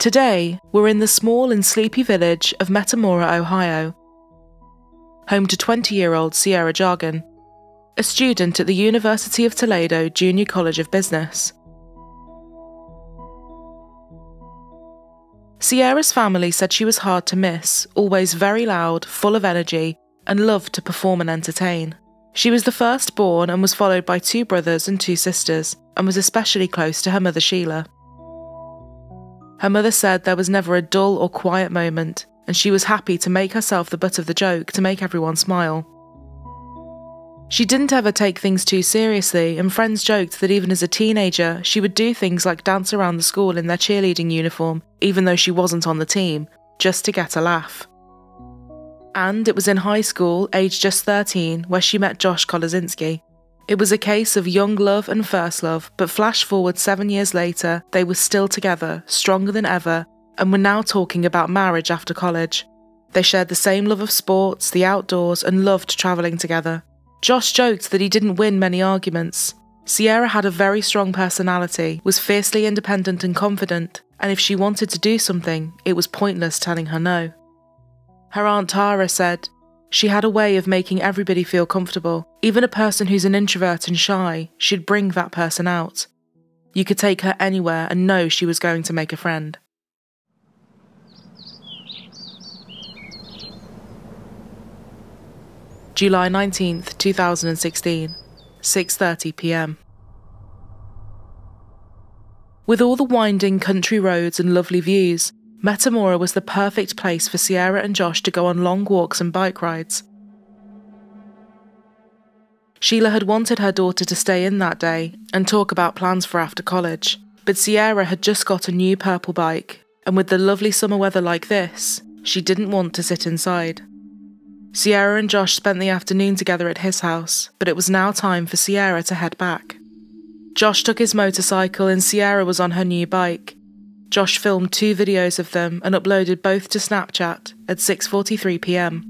Today, we're in the small and sleepy village of Metamora, Ohio, home to 20 year old Sierah Joughin, a student at the University of Toledo Junior College of Business. Sierah's family said she was hard to miss, always very loud, full of energy, and loved to perform and entertain. She was the firstborn and was followed by two brothers and two sisters, and was especially close to her mother Sheila. Her mother said there was never a dull or quiet moment, and she was happy to make herself the butt of the joke to make everyone smile. She didn't ever take things too seriously, and friends joked that even as a teenager, she would do things like dance around the school in their cheerleading uniform, even though she wasn't on the team, just to get a laugh. And it was in high school, aged just 13, where she met Josh Kolasinski. It was a case of young love and first love, but flash forward seven years later, they were still together, stronger than ever, and were now talking about marriage after college. They shared the same love of sports, the outdoors, and loved travelling together. Josh joked that he didn't win many arguments. Sierah had a very strong personality, was fiercely independent and confident, and if she wanted to do something, it was pointless telling her no. Her Aunt Tara said, she had a way of making everybody feel comfortable. Even a person who's an introvert and shy, she'd bring that person out. You could take her anywhere and know she was going to make a friend. July 19th, 2016, 6:30 p.m. With all the winding country roads and lovely views, Metamora was the perfect place for Sierah and Josh to go on long walks and bike rides. Sheila had wanted her daughter to stay in that day and talk about plans for after college, but Sierah had just got a new purple bike, and with the lovely summer weather like this, she didn't want to sit inside. Sierah and Josh spent the afternoon together at his house, but it was now time for Sierah to head back. Josh took his motorcycle and Sierah was on her new bike, Josh filmed two videos of them and uploaded both to Snapchat at 6:43 p.m.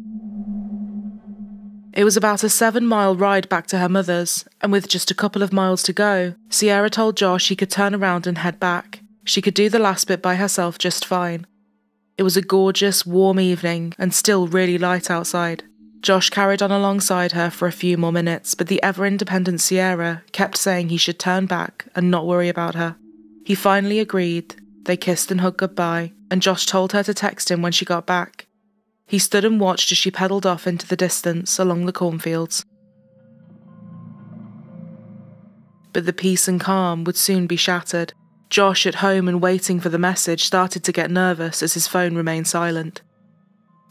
It was about a 7-mile ride back to her mother's, and with just a couple of miles to go, Sierah told Josh she could turn around and head back. She could do the last bit by herself just fine. It was a gorgeous, warm evening and still really light outside. Josh carried on alongside her for a few more minutes, but the ever independent Sierah kept saying he should turn back and not worry about her. He finally agreed they kissed and hugged goodbye, and Josh told her to text him when she got back. He stood and watched as she pedalled off into the distance along the cornfields. But the peace and calm would soon be shattered. Josh, at home and waiting for the message, started to get nervous as his phone remained silent.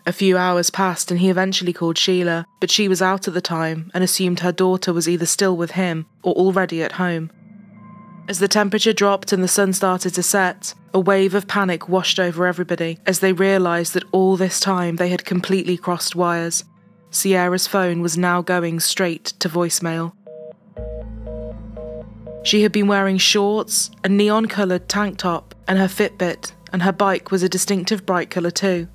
A few hours passed and he eventually called Sheila, but she was out at the time and assumed her daughter was either still with him or already at home. As the temperature dropped and the sun started to set, a wave of panic washed over everybody as they realised that all this time they had completely crossed wires. Sierah's phone was now going straight to voicemail. She had been wearing shorts, a neon coloured tank top, and her Fitbit, and her bike was a distinctive bright colour too.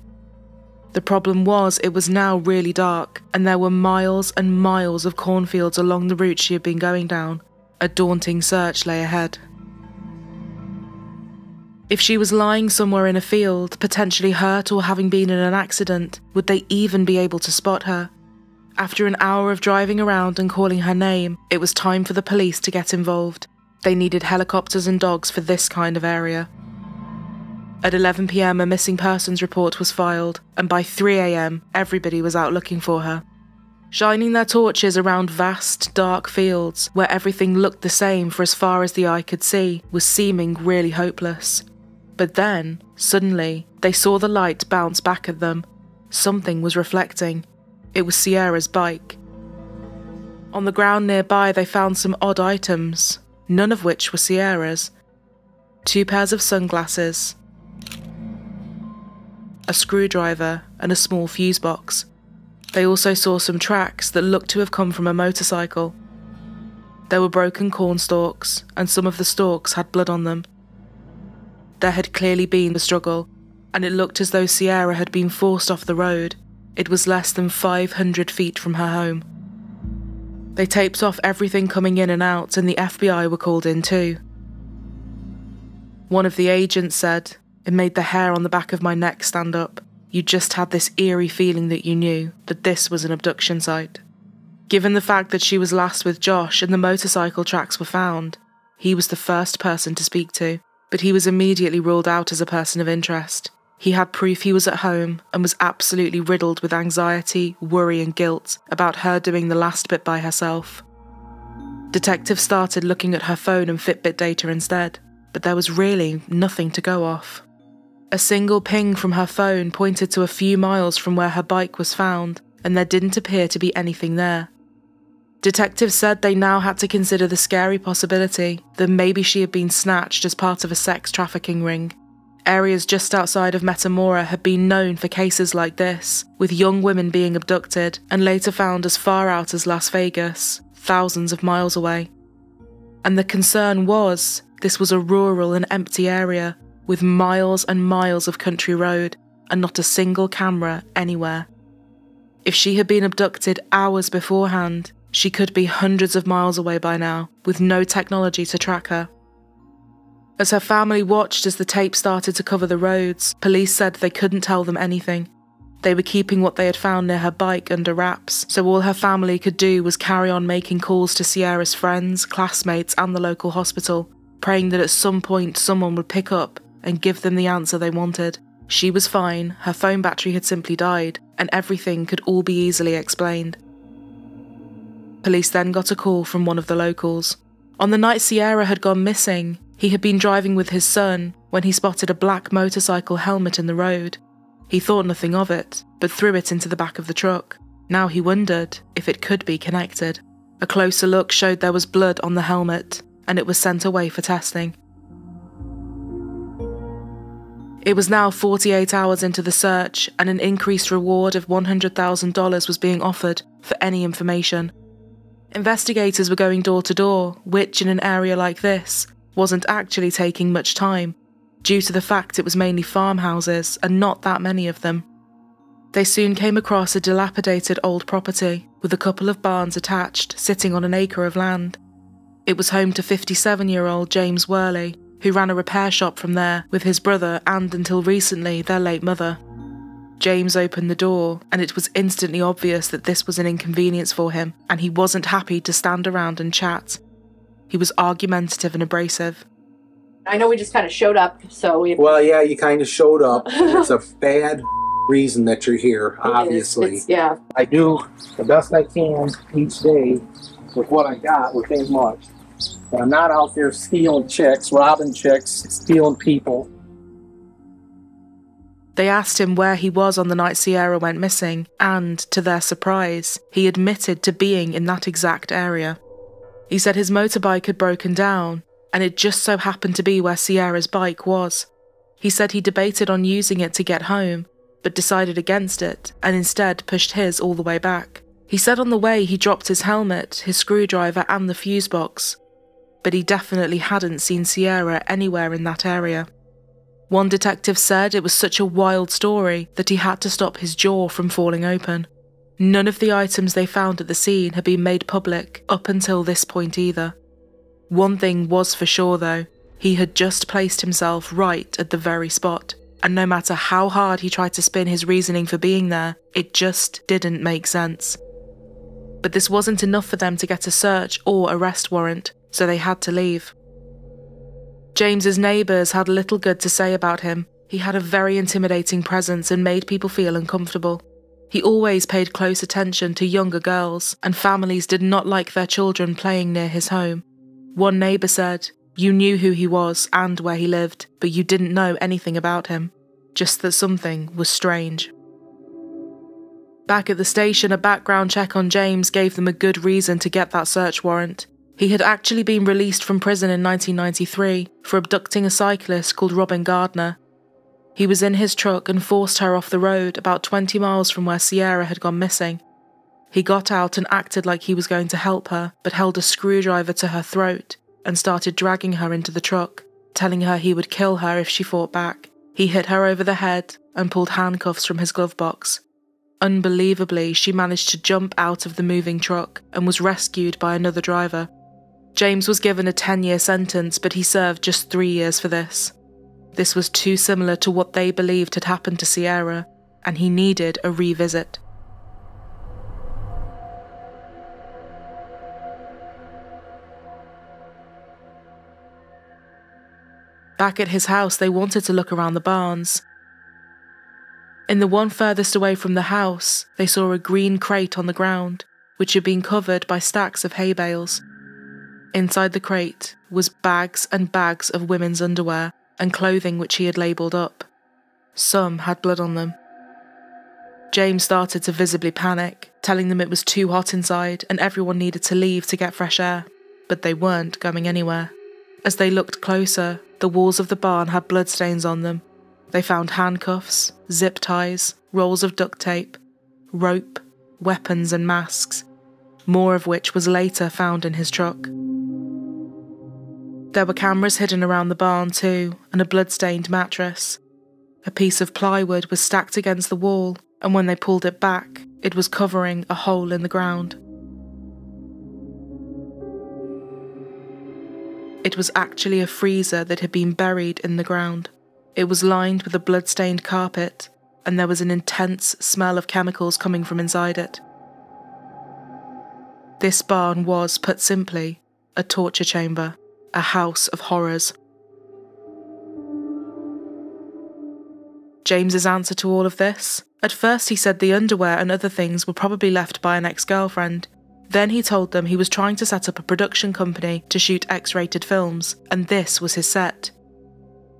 The problem was, it was now really dark, and there were miles and miles of cornfields along the route she had been going down. A daunting search lay ahead. If she was lying somewhere in a field, potentially hurt or having been in an accident, would they even be able to spot her? After an hour of driving around and calling her name, it was time for the police to get involved. They needed helicopters and dogs for this kind of area. At 11pm, a missing persons report was filed, and by 3am, everybody was out looking for her shining their torches around vast, dark fields where everything looked the same for as far as the eye could see, was seeming really hopeless. But then, suddenly, they saw the light bounce back at them. Something was reflecting. It was Sierah's bike. On the ground nearby, they found some odd items, none of which were Sierah's. Two pairs of sunglasses, a screwdriver, and a small fuse box. They also saw some tracks that looked to have come from a motorcycle. There were broken corn stalks, and some of the stalks had blood on them. There had clearly been a struggle, and it looked as though Sierah had been forced off the road. It was less than 500 feet from her home. They taped off everything coming in and out, and the FBI were called in too. One of the agents said, It made the hair on the back of my neck stand up. You just had this eerie feeling that you knew that this was an abduction site. Given the fact that she was last with Josh and the motorcycle tracks were found, he was the first person to speak to, but he was immediately ruled out as a person of interest. He had proof he was at home and was absolutely riddled with anxiety, worry, and guilt about her doing the last bit by herself. Detectives started looking at her phone and Fitbit data instead, but there was really nothing to go off. A single ping from her phone pointed to a few miles from where her bike was found, and there didn't appear to be anything there. Detectives said they now had to consider the scary possibility that maybe she had been snatched as part of a sex trafficking ring. Areas just outside of Metamora had been known for cases like this, with young women being abducted and later found as far out as Las Vegas, thousands of miles away. And the concern was this was a rural and empty area with miles and miles of country road and not a single camera anywhere. If she had been abducted hours beforehand, she could be hundreds of miles away by now, with no technology to track her. As her family watched as the tape started to cover the roads, police said they couldn't tell them anything. They were keeping what they had found near her bike under wraps, so all her family could do was carry on making calls to Sierah's friends, classmates, and the local hospital, praying that at some point someone would pick up and give them the answer they wanted. She was fine, her phone battery had simply died, and everything could all be easily explained. Police then got a call from one of the locals. On the night Sierah had gone missing, he had been driving with his son when he spotted a black motorcycle helmet in the road. He thought nothing of it, but threw it into the back of the truck. Now he wondered if it could be connected. A closer look showed there was blood on the helmet, and it was sent away for testing. It was now 48 hours into the search, and an increased reward of $100,000 was being offered for any information. Investigators were going door to door, which in an area like this wasn't actually taking much time, due to the fact it was mainly farmhouses and not that many of them. They soon came across a dilapidated old property with a couple of barns attached, sitting on an acre of land. It was home to 57 year old James Worley, who ran a repair shop from there with his brother and, until recently, their late mother. James opened the door, and it was instantly obvious that this was an inconvenience for him, and he wasn't happy to stand around and chat. He was argumentative and abrasive. I know we just kind of showed up, so we. Well, yeah, you kind of showed up. it's a bad reason that you're here, obviously. It's- yeah. I do the best I can each day with what I got, which ain't much. But I'm not out there stealing chicks, robbing chicks, stealing people. They asked him where he was on the night Sierah went missing, and, to their surprise, he admitted to being in that exact area. He said his motorbike had broken down, and it just so happened to be where Sierah's bike was. He said he debated on using it to get home, but decided against it and instead pushed his all the way back. He said on the way he dropped his helmet, his screwdriver, and the fuse box, but he definitely hadn't seen Sierah anywhere in that area. One detective said it was such a wild story that he had to stop his jaw from falling open. None of the items they found at the scene had been made public up until this point either. One thing was for sure though, he had just placed himself right at the very spot, and no matter how hard he tried to spin his reasoning for being there, it just didn't make sense. But this wasn't enough for them to get a search or arrest warrant, so they had to leave. James's neighbours had little good to say about him. He had a very intimidating presence and made people feel uncomfortable. He always paid close attention to younger girls, and families did not like their children playing near his home. One neighbour said, You knew who he was and where he lived, but you didn't know anything about him, just that something was strange. Back at the station, a background check on James gave them a good reason to get that search warrant. He had actually been released from prison in 1993 for abducting a cyclist called Robin Gardner. He was in his truck and forced her off the road about 20 miles from where Sierah had gone missing. He got out and acted like he was going to help her, but held a screwdriver to her throat and started dragging her into the truck, telling her he would kill her if she fought back. He hit her over the head and pulled handcuffs from his glove box. Unbelievably, she managed to jump out of the moving truck and was rescued by another driver. James was given a 10 year sentence, but he served just three years for this. This was too similar to what they believed had happened to Sierah, and he needed a revisit. Back at his house, they wanted to look around the barns. In the one furthest away from the house, they saw a green crate on the ground, which had been covered by stacks of hay bales. Inside the crate was bags and bags of women's underwear and clothing which he had labelled up. Some had blood on them. James started to visibly panic, telling them it was too hot inside and everyone needed to leave to get fresh air, but they weren't going anywhere. As they looked closer, the walls of the barn had bloodstains on them. They found handcuffs, zip ties, rolls of duct tape, rope, weapons, and masks, more of which was later found in his truck. There were cameras hidden around the barn too, and a blood-stained mattress. A piece of plywood was stacked against the wall, and when they pulled it back, it was covering a hole in the ground. It was actually a freezer that had been buried in the ground. It was lined with a blood-stained carpet, and there was an intense smell of chemicals coming from inside it. This barn was, put simply, a torture chamber, a house of horrors. James's answer to all of this? At first, he said the underwear and other things were probably left by an ex girlfriend. Then he told them he was trying to set up a production company to shoot X rated films, and this was his set.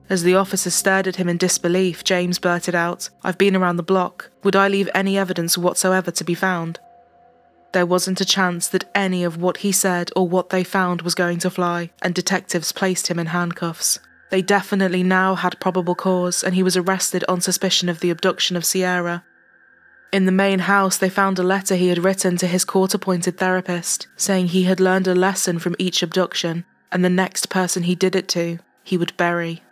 As the officer stared at him in disbelief, James blurted out, I've been around the block. Would I leave any evidence whatsoever to be found? There wasn't a chance that any of what he said or what they found was going to fly, and detectives placed him in handcuffs. They definitely now had probable cause, and he was arrested on suspicion of the abduction of Sierah. In the main house, they found a letter he had written to his court appointed therapist, saying he had learned a lesson from each abduction, and the next person he did it to, he would bury.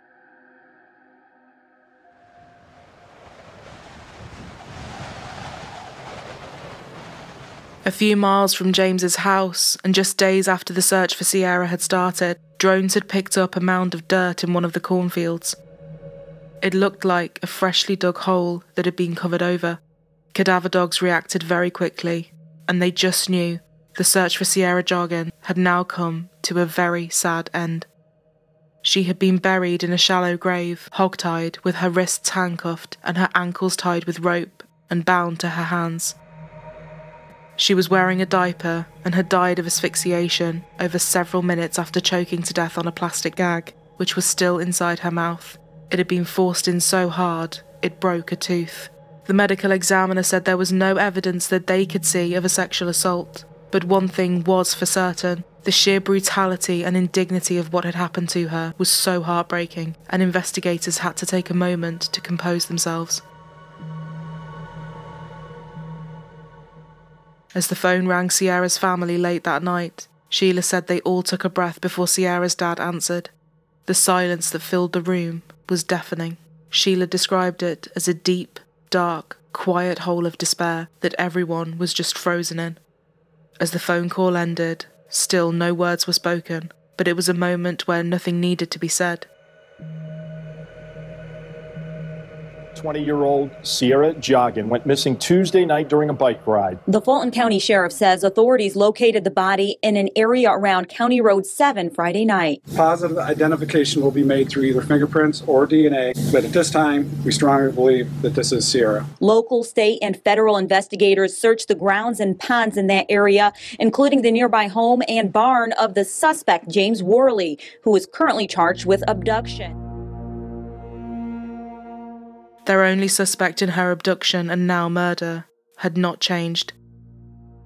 A few miles from James's house, and just days after the search for Sierah had started, drones had picked up a mound of dirt in one of the cornfields. It looked like a freshly dug hole that had been covered over. Cadaver dogs reacted very quickly, and they just knew the search for Sierah Joughin had now come to a very sad end. She had been buried in a shallow grave, hogtied, with her wrists handcuffed and her ankles tied with rope and bound to her hands. She was wearing a diaper and had died of asphyxiation over several minutes after choking to death on a plastic gag, which was still inside her mouth. It had been forced in so hard, it broke a tooth. The medical examiner said there was no evidence that they could see of a sexual assault, but one thing was for certain the sheer brutality and indignity of what had happened to her was so heartbreaking, and investigators had to take a moment to compose themselves. As the phone rang Sierah's family late that night, Sheila said they all took a breath before Sierah's dad answered. The silence that filled the room was deafening. Sheila described it as a deep, dark, quiet hole of despair that everyone was just frozen in. As the phone call ended, still no words were spoken, but it was a moment where nothing needed to be said. 20 year old Sierah Joughin went missing Tuesday night during a bike ride. The Fulton County Sheriff says authorities located the body in an area around County Road 7 Friday night. Positive identification will be made through either fingerprints or DNA, but at this time, we strongly believe that this is Sierah. Local, state, and federal investigators searched the grounds and ponds in that area, including the nearby home and barn of the suspect, James Worley, who is currently charged with abduction. Their only suspect in her abduction and now murder had not changed.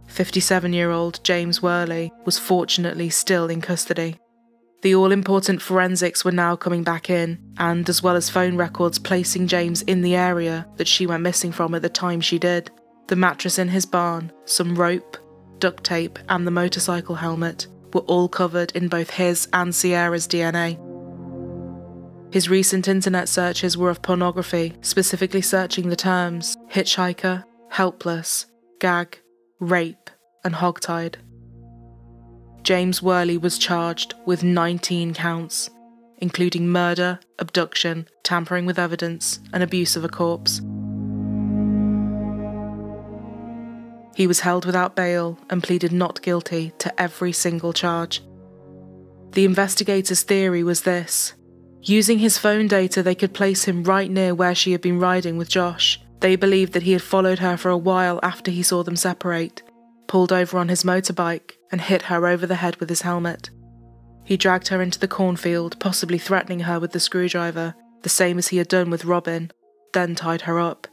57 year old James Worley was fortunately still in custody. The all important forensics were now coming back in, and as well as phone records placing James in the area that she went missing from at the time she did, the mattress in his barn, some rope, duct tape, and the motorcycle helmet were all covered in both his and Sierah's DNA. His recent internet searches were of pornography, specifically searching the terms hitchhiker, helpless, gag, rape, and hogtied. James Worley was charged with 19 counts. including murder, abduction, tampering with evidence, and abuse of a corpse. He was held without bail and pleaded not guilty to every single charge. The investigators' theory was this using his phone data, they could place him right near where she had been riding with Josh. They believed that he had followed her for a while after he saw them separate, pulled over on his motorbike, and hit her over the head with his helmet. He dragged her into the cornfield, possibly threatening her with the screwdriver, the same as he had done with Robin, then tied her up.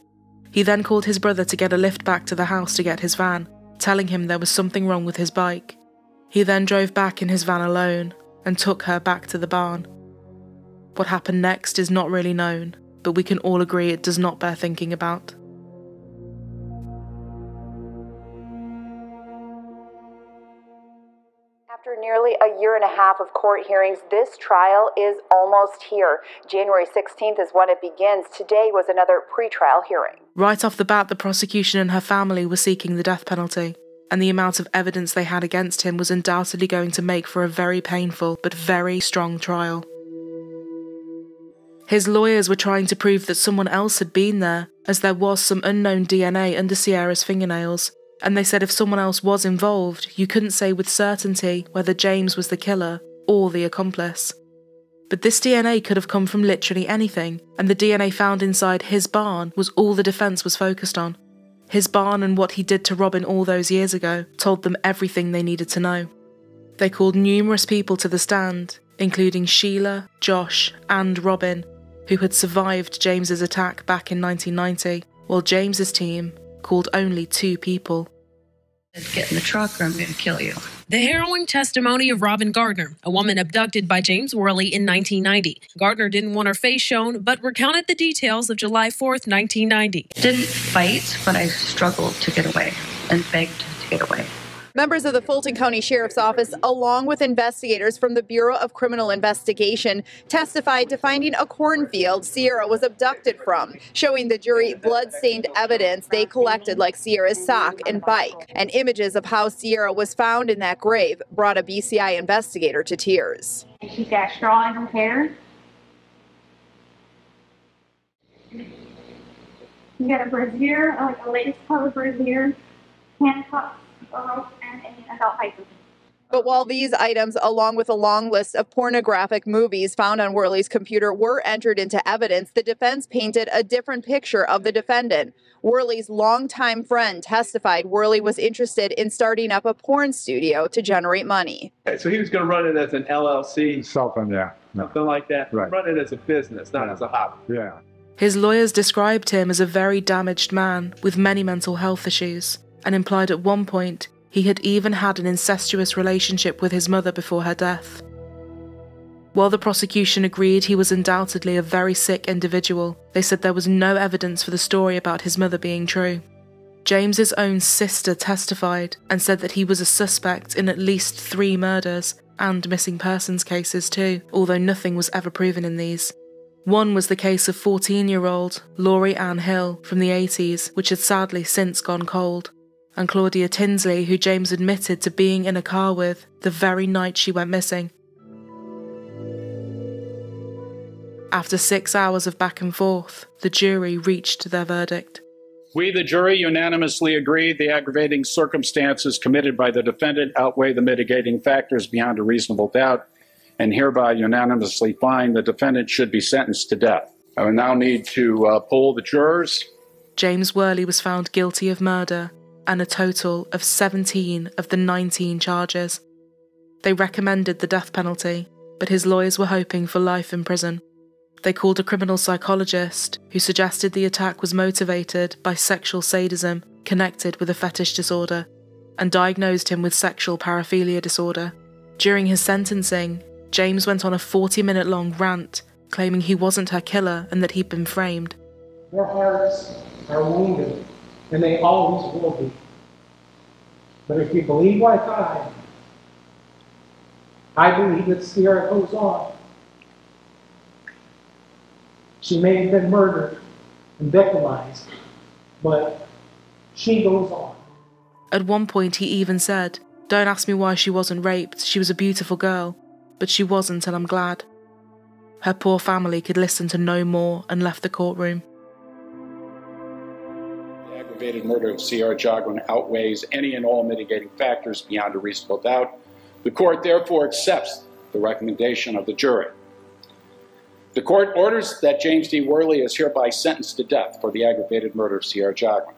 He then called his brother to get a lift back to the house to get his van, telling him there was something wrong with his bike. He then drove back in his van alone and took her back to the barn. What happened next is not really known, but we can all agree it does not bear thinking about. After nearly a year and a half of court hearings, this trial is almost here. January 16th is when it begins. Today was another pre-trial hearing. Right off the bat, the prosecution and her family were seeking the death penalty, and the amount of evidence they had against him was undoubtedly going to make for a very painful but very strong trial. His lawyers were trying to prove that someone else had been there, as there was some unknown DNA under Sierah's fingernails, and they said if someone else was involved, you couldn't say with certainty whether James was the killer or the accomplice. But this DNA could have come from literally anything, and the DNA found inside his barn was all the defence was focused on. His barn and what he did to Robin all those years ago told them everything they needed to know. They called numerous people to the stand, including Sheila, Josh, and Robin, who had survived James's attack back in 1990, while James's team called only two people. Get in the truck or I'm going to kill you. The harrowing testimony of Robin Gardner, a woman abducted by James Worley in 1990. Gardner didn't want her face shown, but recounted the details of July 4th, 1990. Didn't fight, but I struggled to get away and begged to get away. Members of the Fulton County Sheriff's Office, along with investigators from the Bureau of Criminal Investigation, testified to finding a cornfield Sierah was abducted from, showing the jury blood-stained evidence they collected like Sierah's sock and bike. And images of how Sierah was found in that grave brought a BCI investigator to tears. She's got straw in her hair. You got a brassiere, like a lace color brassiere, handcuffs, a rope, and an adult hyper. But while these items, along with a long list of pornographic movies found on Worley's computer, were entered into evidence, the defense painted a different picture of the defendant. Worley's longtime friend testified Worley was interested in starting up a porn studio to generate money. Okay, so he was going to run it as an LLC, Something, yeah. No. something like that. Right. Run it as a business, not as a hobby. Yeah. His lawyers described him as a very damaged man with many mental health issues, and implied at one point he had even had an incestuous relationship with his mother before her death. While the prosecution agreed he was undoubtedly a very sick individual, they said there was no evidence for the story about his mother being true. James's own sister testified and said that he was a suspect in at least three murders and missing persons cases too, although nothing was ever proven in these. One was the case of 14 year old Laurie Ann Hill from the 80s, which had sadly since gone cold, and Claudia Tinsley, who James admitted to being in a car with the very night she went missing. After six hours of back and forth, the jury reached their verdict. We, the jury, unanimously agree the aggravating circumstances committed by the defendant outweigh the mitigating factors beyond a reasonable doubt, and hereby unanimously find the defendant should be sentenced to death. I will now need to uh, poll the jurors. James Worley was found guilty of murder and a total of 17 of the 19 charges. They recommended the death penalty, but his lawyers were hoping for life in prison. They called a criminal psychologist who suggested the attack was motivated by sexual sadism connected with a fetish disorder and diagnosed him with sexual paraphilia disorder. During his sentencing, James went on a 40 minute long rant claiming he wasn't her killer and that he'd been framed. Their hearts are wounded, and they always will be. But if you believe like I, I believe that Sierah goes on. She may have been murdered and victimized, but she goes on. At one point, he even said, Don't ask me why she wasn't raped. She was a beautiful girl. But she wasn't, and I'm glad. her poor family could listen to no more and left the courtroom. Aggravated murder of Sierah Joughin outweighs any and all mitigating factors beyond a reasonable doubt. The court therefore accepts the recommendation of the jury. The court orders that James D. Worley is hereby sentenced to death for the aggravated murder of Sierah Joughin.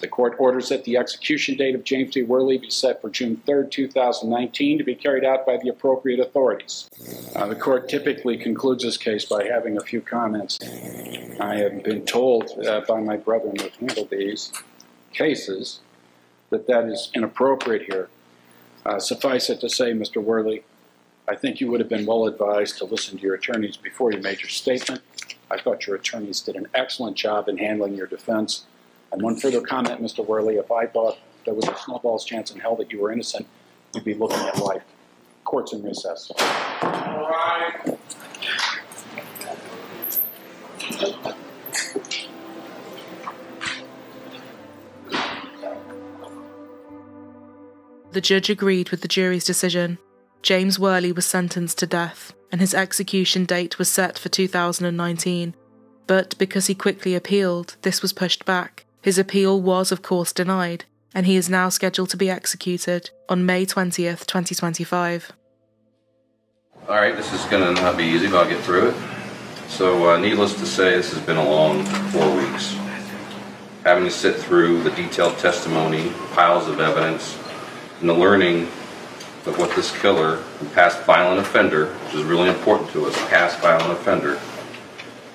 The court orders that the execution date of James D. Worley be set for June 3, 2019, to be carried out by the appropriate authorities. Uh, the court typically concludes this case by having a few comments. I have been told uh, by my brethren who handled these cases that that is inappropriate here. Uh, suffice it to say, Mr. Worley, I think you would have been well advised to listen to your attorneys before you made your statement. I thought your attorneys did an excellent job in handling your defense. And one further comment, Mr. Worley, if I thought there was a snowball's chance in hell that you were innocent, you'd be looking at life. Court's in recess. All right. The judge agreed with the jury's decision. James Worley was sentenced to death, and his execution date was set for 2019. But because he quickly appealed, this was pushed back. His appeal was, of course, denied, and he is now scheduled to be executed on May 20th, 2025. All right, this is going to not be easy, but I'll get through it. So, uh, needless to say, this has been a long four weeks. Having to sit through the detailed testimony, piles of evidence, and the learning of what this killer and past violent offender, which is really important to us, past violent offender,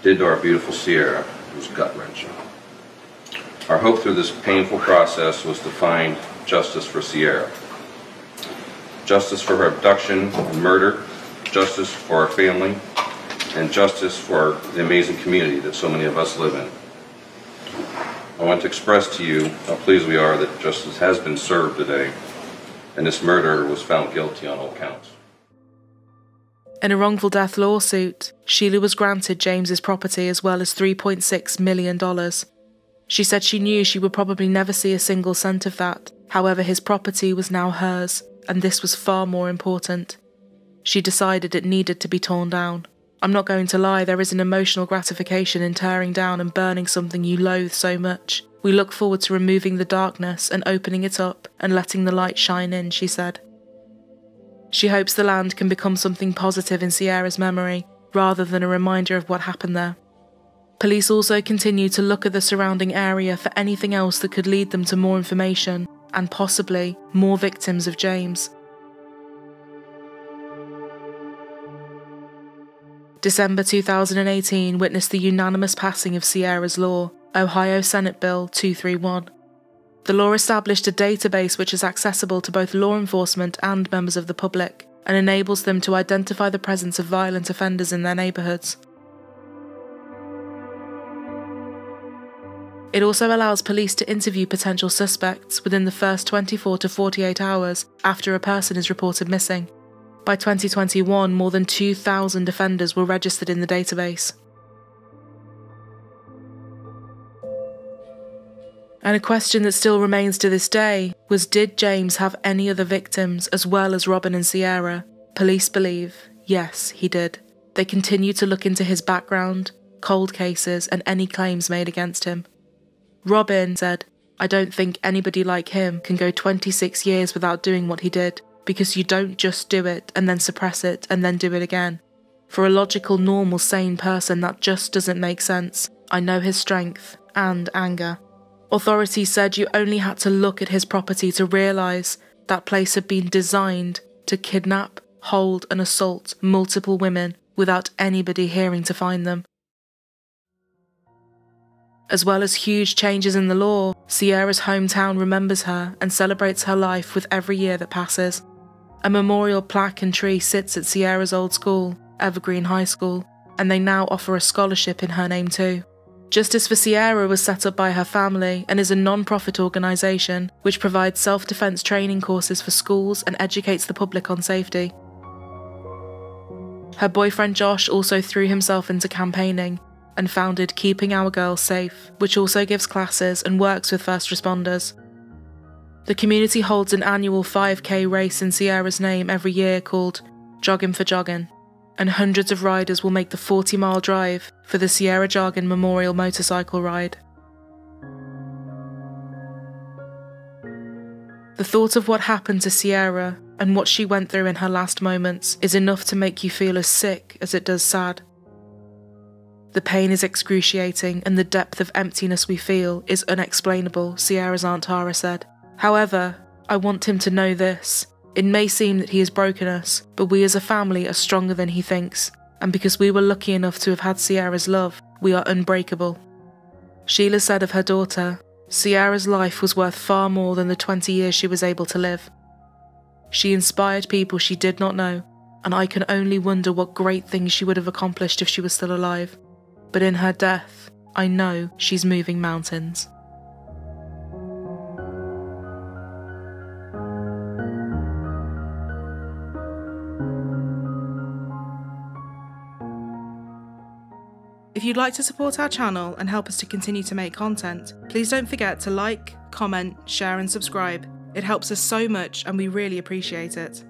did to our beautiful Sierah was gut wrenching. Our hope through this painful process was to find justice for Sierah. Justice for her abduction and murder, justice for our family, and justice for the amazing community that so many of us live in. I want to express to you how pleased we are that justice has been served today and this murderer was found guilty on all counts. In a wrongful death lawsuit, Sheila was granted James's property as well as $3.6 million. She said she knew she would probably never see a single cent of that. However, his property was now hers, and this was far more important. She decided it needed to be torn down. I'm not going to lie, there is an emotional gratification in tearing down and burning something you loathe so much. We look forward to removing the darkness and opening it up and letting the light shine in, she said. She hopes the land can become something positive in Sierah's memory, rather than a reminder of what happened there. Police also continue to look at the surrounding area for anything else that could lead them to more information and possibly more victims of James. December 2018 witnessed the unanimous passing of Sierah's Law, Ohio Senate Bill 231. The law established a database which is accessible to both law enforcement and members of the public and enables them to identify the presence of violent offenders in their neighbourhoods. It also allows police to interview potential suspects within the first 24 to 48 hours after a person is reported missing. By 2021, more than 2,000 offenders were registered in the database. And a question that still remains to this day was Did James have any other victims as well as Robin and Sierah? Police believe, yes, he did. They continue to look into his background, cold cases, and any claims made against him. Robin said, I don't think anybody like him can go 26 years without doing what he did because you don't just do it and then suppress it and then do it again. For a logical, normal, sane person, that just doesn't make sense. I know his strength and anger. Authorities said you only had to look at his property to realise that place had been designed to kidnap, hold, and assault multiple women without anybody hearing to find them. As well as huge changes in the law, Sierah's hometown remembers her and celebrates her life with every year that passes. A memorial plaque and tree sits at Sierah's old school, Evergreen High School, and they now offer a scholarship in her name too. Justice for Sierah was set up by her family and is a non profit organisation which provides self defence training courses for schools and educates the public on safety. Her boyfriend Josh also threw himself into campaigning and founded Keeping Our Girls Safe, which also gives classes and works with first responders. The community holds an annual 5k race in Sierah's name every year called Jogging for Joughin. and hundreds of riders will make the 40 mile drive for the Sierah Joughin Memorial Motorcycle Ride. The thought of what happened to Sierah and what she went through in her last moments is enough to make you feel as sick as it does sad. The pain is excruciating and the depth of emptiness we feel is unexplainable, Sierah's Aunt Tara said. However, I want him to know this. It may seem that he has broken us, but we as a family are stronger than he thinks, and because we were lucky enough to have had Sierah's love, we are unbreakable. Sheila said of her daughter, Sierah's life was worth far more than the 20 years she was able to live. She inspired people she did not know, and I can only wonder what great things she would have accomplished if she was still alive. But in her death, I know she's moving mountains. If you'd like to support our channel and help us to continue to make content, please don't forget to like, comment, share, and subscribe. It helps us so much and we really appreciate it.